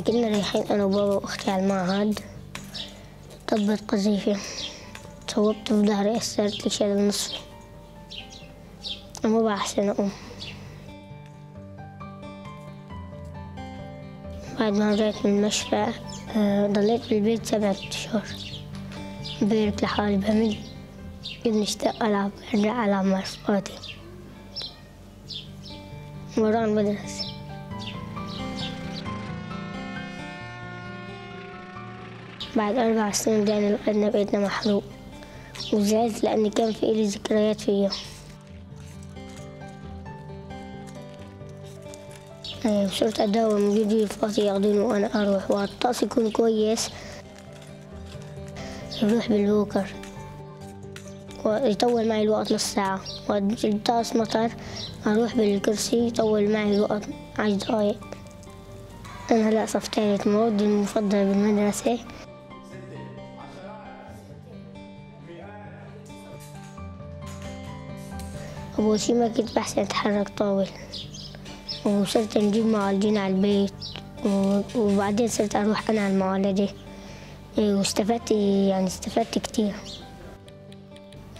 كنا رايحين أنا وبابا وأختي على المعهد. طبت قذيفة. صوبت في ظهري أثرت لي شلل نصفي وما بأحسن أقوم بعد ما رجعت من المشفى آه، ضليت بالبيت سبعة أشهر. بارك لحالي بمد إني اشتاق ألعب أرجع ألعب مع صحباتي مران مدرسة بعد أربع سنين رجعنا لقينا بيتنا محروق وزعلت لأن كان في إلي ذكريات فيه آه، صرت أداوم يجي رفقاتي ياخدوني وأنا أروح والطقس يكون كويس. يروح بالبوكر ويطول معي الوقت نص ساعة. والطقس مطر أروح بالكرسي يطول معي الوقت عشر دقايق. أنا هلا صف تالت موادي المفضلة بالمدرسة. ما كنت بحسن أتحرك طاول وصرت نجيب معالجين على البيت وبعدين صرت أروح أنا على المعالجة. إيه، واستفدت يعني استفدت كتير.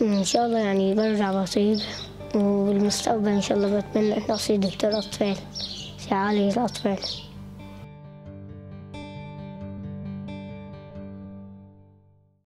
إن شاء الله يعني برجع بصير وبالمستقبل إن شاء الله بتمنى إني أصير دكتور أطفال في عالي الأطفال